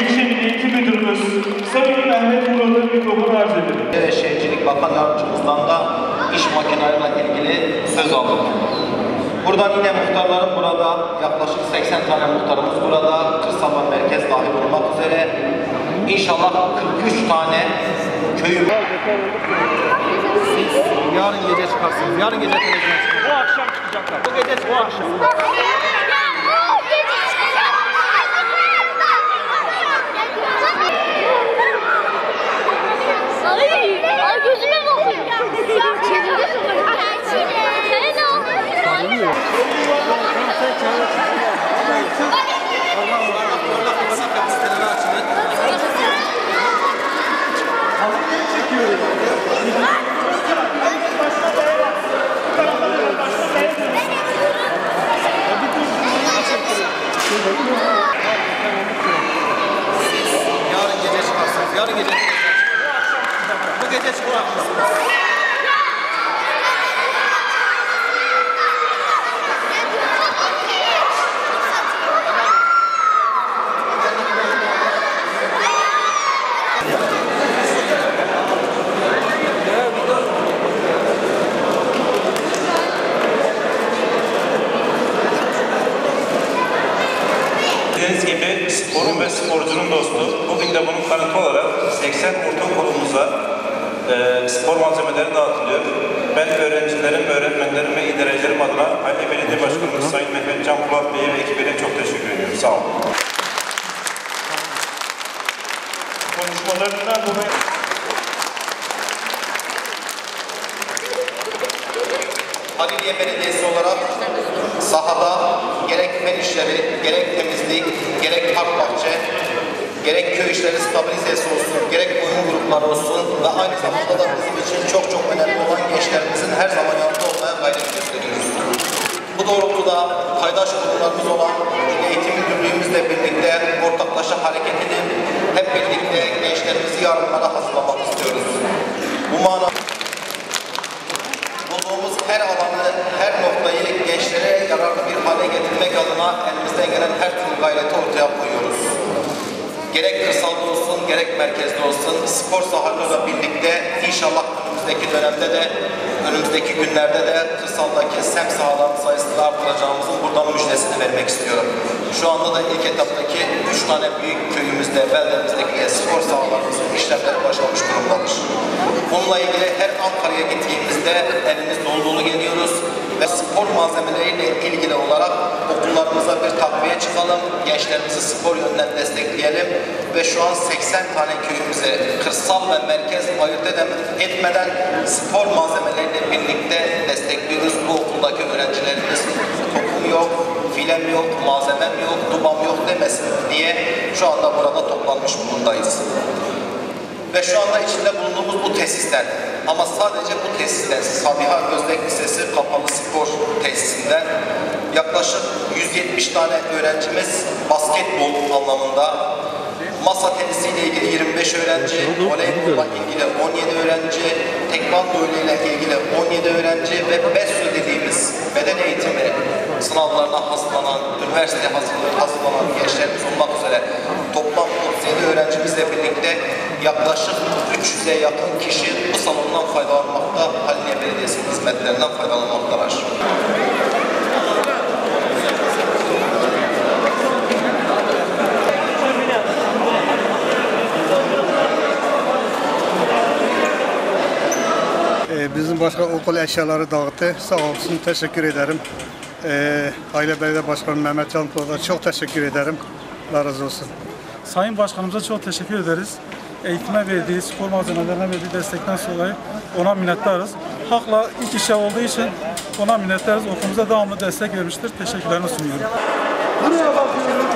İlçe Milli Eğitim Müdürümüz Sayın Mehmet Murat'a mikrofonu arz edelim. ve Şehircilik Bakan Yardımcımızdan da iş makineleriyle ilgili söz aldık. Buradan yine muhtarlarım burada, yaklaşık 80 tane muhtarımız burada, kırsal ve merkez dahil olmak üzere. İnşallah 43 tane köyümüz Yarın gece çıkarsınız. Yarın gece televizyona. Bu akşam çıkacaklar. Bu gece bu akşam. Yarın gece çıkarsınız. Yarın gece çıkın. Bu akşam çıkacaklar. Bu Dediğiniz gibi sporun ve sporcunun dostu. Bugün de bunun kanıtı olarak 80 ortaokulumuza e, spor malzemeleri dağıtılıyor. Ben öğrencilerim, öğretmenlerim ve idarecilerim adına Halle Belediye Başkanımız Sayın Mehmet Can Polat Bey'e ve ekibine çok teşekkür ediyorum. Sağ olun. Konuşmalarından dolayı Haliliye Belediyesi olarak sahada gerek park bahçe, gerek köy işleri stabilizesi olsun, gerek oyun grupları olsun ve aynı zamanda da bizim için çok çok önemli olan gençlerimizin her zaman yanında olmaya gayret gösteriyoruz. Bu doğrultuda paydaş kurumlarımız olan Eğitim Müdürlüğümüzle birlikte ortaklaşa hareket edip hep birlikte gençlerimizi yarınlara hazırlamak istiyoruz. Bu manada bulduğumuz her alanı, her noktayı gençlere yararlı bir hale getirmek adına elimizden gelen her türlü gayreti ortaya koyuyoruz. Gerek kırsalda olsun, gerek merkezde olsun, spor sahalarıyla birlikte inşallah önümüzdeki dönemde de, önümüzdeki günlerde de kırsaldaki sem sahalarının sayısını artıracağımızın buradan müjdesini vermek istiyorum. Şu anda da ilk etaptaki üç tane büyük köyümüzde, beldemizdeki spor sahalarımızın işlemleri başlamış durumdadır. Bununla ilgili her Ankara'ya gittiğimizde elimiz dolu dolu geliyoruz ve spor malzemeleriyle ilgili olarak okullarımıza bir takviye çıkalım, gençlerimizi spor yönden destekleyelim ve şu an 80 tane köyümüze kırsal ve merkez ayırt etmeden spor malzemeleriyle birlikte destekliyoruz. Bu okuldaki öğrencilerimiz topum yok, filem yok, malzemem yok, dubam yok demesin diye şu anda burada toplanmış bulundayız. Ve şu anda içinde bulunduğumuz bu tesisten ama sadece bu tesisten Sabiha Özbek Lisesi Kapalı Spor Tesisinden yaklaşık 170 tane öğrencimiz basketbol anlamında masa tenisiyle ilgili 25 öğrenci, voleybolla ilgili 17 öğrenci, tekvando ile ilgili 17 öğrenci ve BESYO dediğimiz beden eğitimi sınavlarına hazırlanan, üniversite hazırlanan, gençlerimiz olmak üzere toplam 37 öğrencimizle birlikte yaklaşık 300'e yakın kişi bu salondan faydalanmakta, Haliliye Belediyesi'nin hizmetlerinden faydalanmaktalar. Ee, Bizim başka okul eşyaları dağıttı. Sağ olsun, teşekkür ederim. Ee, Aile Belediye Başkanı Mehmet Can Polat'a çok teşekkür ederim. Allah razı olsun. Sayın Başkanımıza çok teşekkür ederiz. Eğitime verdiği, spor malzemelerine verdiği destekten dolayı ona minnettarız. Hakla ilk işe olduğu için ona minnettarız. Okulumuza devamlı destek vermiştir. Teşekkürlerini sunuyorum. Buraya bakıyorum.